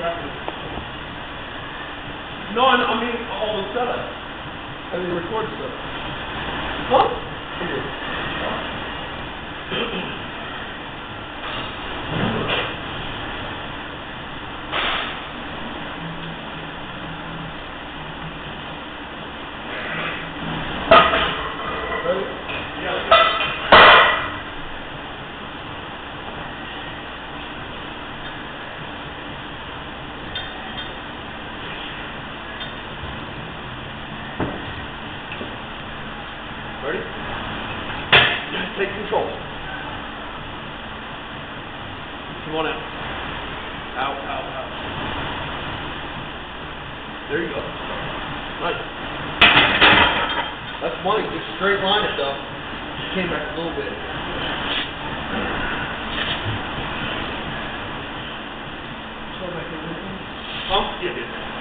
No, I I mean, all the setup. I mean, record stuff. Huh? Ready? Ready? Take control. Come on out. Out, out, out. There you go. Nice. That's money. Just straight line it though. Came back a little bit. Huh? Yeah, yeah.